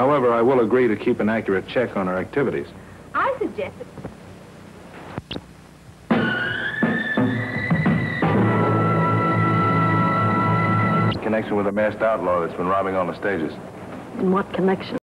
However, I will agree to keep an accurate check on her activities. I suggest that... Connection with a masked outlaw that's been robbing all the stages. In what connection?